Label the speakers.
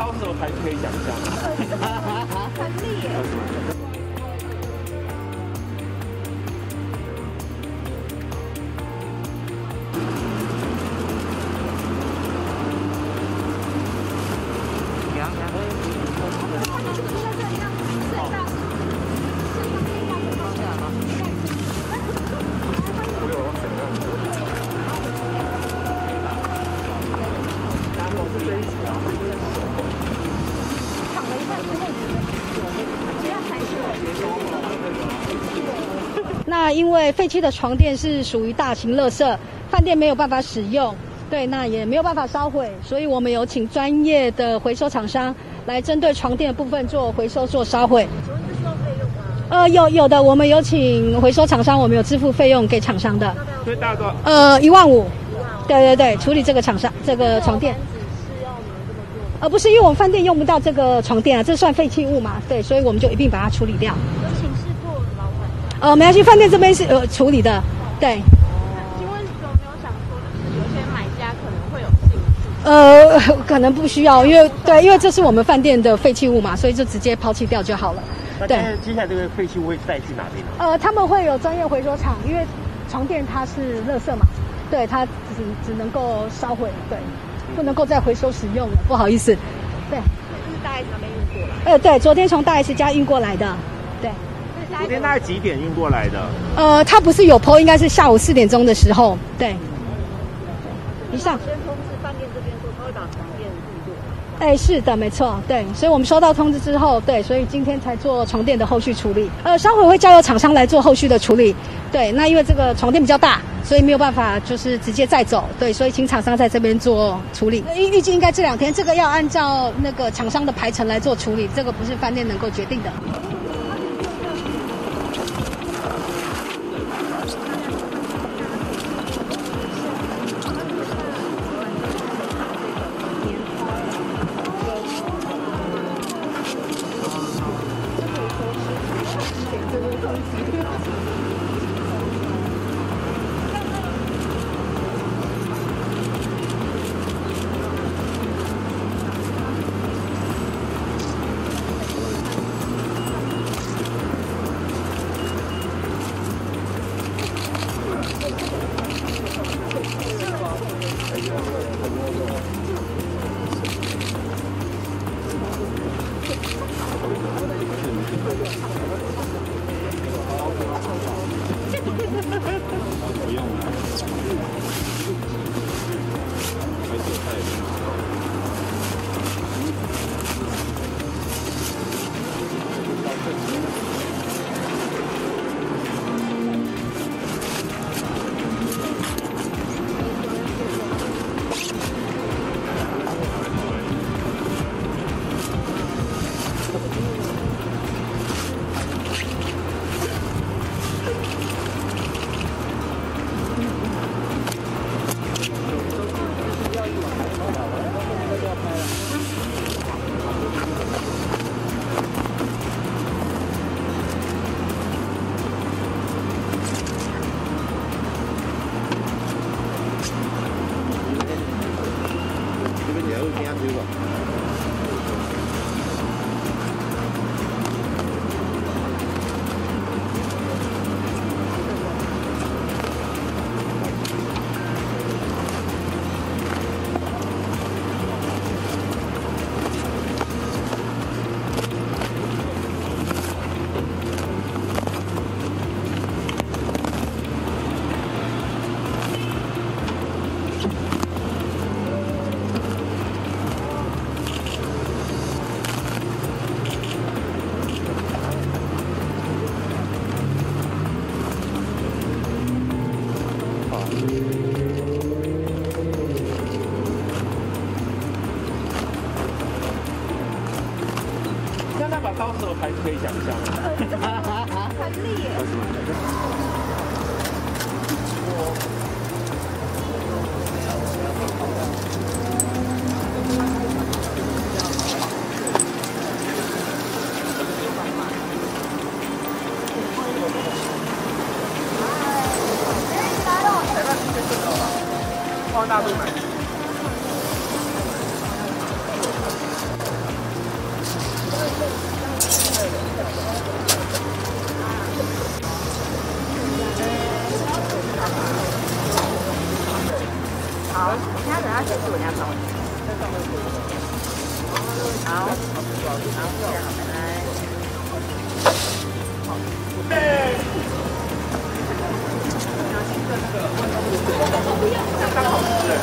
Speaker 1: 到时候还可以想象
Speaker 2: 很厉
Speaker 3: 害。
Speaker 4: 那因为废弃的床垫是属于大型垃圾，饭店没有办法使用，对，那也没有办法烧毁，所以我们有请专业的回收厂商来针对床垫的部分做回收、做烧毁。
Speaker 2: 请问是收费用吗？
Speaker 4: 呃，有有的，我们有请回收厂商，我们有支付费用给厂商的，
Speaker 1: 最大多
Speaker 4: 呃，一万五。对对对，处理这个厂商这个床垫。
Speaker 2: 是要你们这么做，
Speaker 4: 呃，不是，因为我们饭店用不到这个床垫啊，这算废弃物嘛，对，所以我们就一并把它处理掉。呃，没关系，饭店这边是呃处理的，对。
Speaker 2: 请问有没有想说，就是有些买家可能会有兴趣？
Speaker 4: 呃，可能不需要，因为对，因为这是我们饭店的废弃物嘛，所以就直接抛弃掉就好了。对，
Speaker 1: 那接接下来这个废弃物会带去哪边呢？
Speaker 4: 呃，他们会有专业回收厂，因为床垫它是垃圾嘛，对，它只只能够烧毁，对，不能够再回收使用了，不好意思。对，
Speaker 2: 这是大 S 那边运过来，
Speaker 4: 呃，对，昨天从大 S 家运过来的，对。
Speaker 1: 昨天大概几点运过来的？
Speaker 4: 呃，他不是有 PO，应该是下午四点钟的时候，对。以上。
Speaker 2: 先通知饭店这边说他会把床垫运过来。
Speaker 4: 哎，是的，没错，对，所以我们收到通知之后，对，所以今天才做床垫的后续处理。呃，稍后会交由厂商来做后续的处理。对，那因为这个床垫比较大，所以没有办法就是直接再走，对，所以请厂商在这边做处理。预预计应该这两天，这个要按照那个厂商的排程来做处理，这个不是饭店能够决定的。
Speaker 1: 那那把刀手还可以想象吗？
Speaker 2: 很厉害。
Speaker 1: 买。
Speaker 2: 好，现在等下结束，我等下找你。好，好，谢谢，好，拜